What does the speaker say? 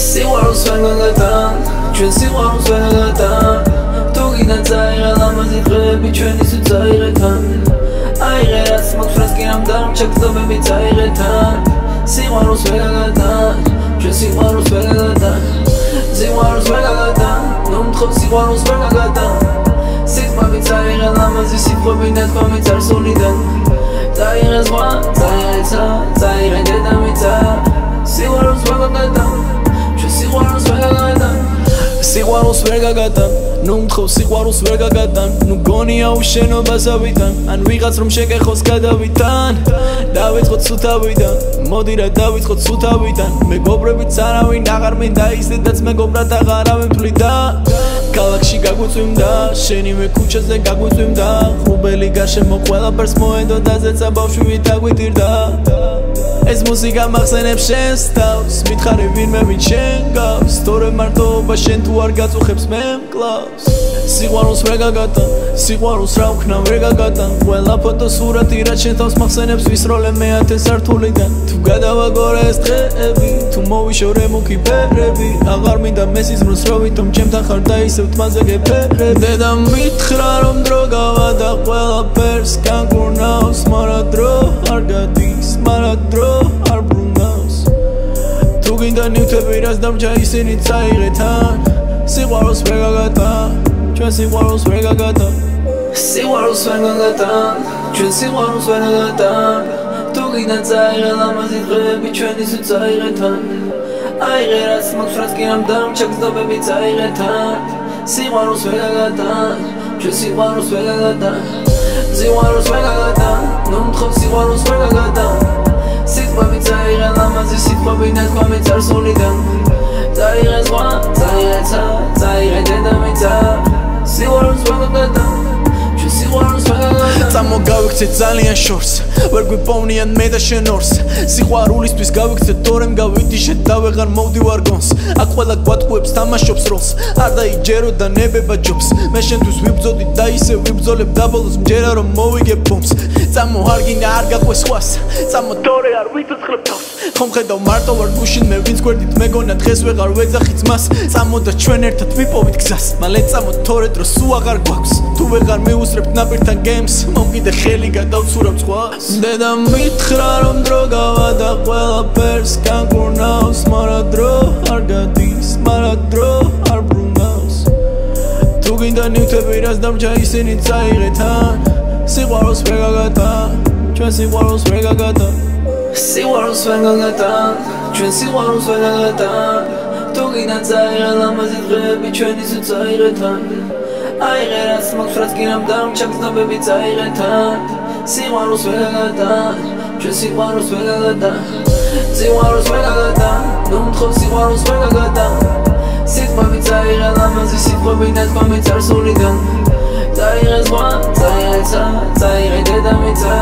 სიყვარულს ვერ გაგატან ჩვენ სიყვარულს ვერ გაგატან თუ გინდა წაიღე ლამაზი დღეები ჩვენი სულ წაიღე თან აიღე რაც მაქვს რაც კი ამ დამჭა გზობები წაიღე თან სიყვარულს ვერ გაგატან ჩვენ სიყვარულს ვერ გაგატან სიყვარულს ვერ გაგატან ნუ მთხოვ სიყვარულს ვერ გაგატან სიტყვები წაიღე ლამაზი სიტყვები ნათქვამი წარსულიდან. წაიღე ზღვა წაიღე ცა წაიღე დედამიწა. სიყვარულს ვერ გაგატან სიყვარულს ვერ გაგატან სიყვარულს ვერ გაგატან ნუ მთხოვ სიყვარულს ვერ გაგატან ნუ გონია უშენობას ავიდან. ან ვიღაც რომ შეკეხოს გადავიდან. დავიწყოთ სუთავიდან მოდი რა დავიწყოთ სუთავიდან მეგობრებიც არავინ აღარ მინდა ისედაც მეგობრად აღარავინ თვლიდა ქალაქში გაგვიწვიმდა შენივე ქუჩაზე გაგვიწვიმდა ხუბელი გარშემო ყველაფერს მოედო და ზეცა ბავშვი თაგვიტირდა ეს მუსიკა მახსენებს შენს თავს მითხარი ვინმე ვინ შენ გავს. თორე მარტოობა შენ თუ არ გაწუხებს მე მკლავს სიყვარულს ვერ გაგატან სიყვარულს რა ვქნა ვერ გაგატან. ყველა ფოტო სურათი რაც შენ თავს მახსენებს ვისროლე მეათე სართულიდან. თუ გადავაგორე ეს დღეები თუ მოვიშორე მუქი ფერები აღარ მინდა მესიზმროს რო ვითომ ჩემთან ხარ და ისევ თმაზე გეფერებ დედა მითხრა რომ დრო გავადა ყველა ფერს განგურნავს მარა დრო არ გადის მარა დრო არ ბრუნავს თუ გინდა ნივთები რაც დამჭა ისინი წაიღე თან სიყვარულს ვერ გაგატან ჩვენ სიყვარულს ვერ გაგატან სიყვარულს ვერ გაგატან ჩვენ სიყვარულს ვერ გაგატან თუ გინდა წაიღე ლამაზი დღეები ჩვენი სულ წაიღე თან აიღე რაც მაქვს რაც კი ამ დამჭა გზობები წაიღე თან სიყვარულს ვერ გაგატან ჩვენ სიყვარულს ვერ გაგატან სიყვარულს ვერ გაგატან ნუ მთხოვ სიყვარულს ვერ გაგატან სიტყვები წაიღე ლამაზი სიტყვები ნათქვამი წარსულიდან. წაიღე ზღვა წაიღე ცა წაიღე დედამიწა. სიყვარულს ვაგაგატა ჩვენ სიყვარულს ვაგაგატა წამოგავიქცე ძალიან შორს. ვერ გვიპოვნიან მე და შენ ორს სიყვარულისთვის გავიქცე თორემ გავიდი შენ და ვეღარ მოვდივარ გონს. აქ ყველა გვატყუებს თამაშობს როლს. არ დაიჯერო და ნებება ჯობს. მე შენთვის ვიბძოდი და ისე ვიბძოლებ დაბოლოს მჯერა რომ მოვიგე ბომს. წამო არ გინდა არ გაყვე სხვას. წამო თორე არ ვიცოცხლებ თავს. ხომ ხედავ მარტო ვარ გუშინ მე ვინც გვერდით მეგონა დღეს ვეღარ ვეძახი ძმას წამო და ჩვენ ერთად ვიპოვით გზას. მალე წამო თორე დრო სულ აღარ გვაქვს. თუ ვეღარ მიუსრებთ ნაპირთან გემს მომკიდე ხელი გადავცურავ სხვას დედა მითხრა რომ დრო გავადა ყველაფერს. განგურნავს მარა დრო არ გადის მარა დრო არ ბრუნავს თუ გინდა ნივთები რაც დამჭა ისინი წაიღე თან სიყვარულს ვერ გაგატა ჩვენ სიყვარულს ვერ გაგატა. სიყვარულს ვერ გაგატა ჩვენ სიყვარულს ვერ გაგატა. თუ გინდა წაიღე ლამაზი დღეები ჩვენი სულ წაიღე თან აიღე რაც მაქვს რაც კი რამ დამჭა გზნობები წაიღე თან სიყვარულს ვეგადა ჩვენ სიყვარულს ვეგადა სიყვარულს ვეგადა ნუ მთხოვ სიყვარულს ვეგადა სიტყვები წაიღე ლამაზი სიტყვები ნათქვამი წარსულიდან. წაიღე ზღვა წაიღე ცა წაიღე დედამიწა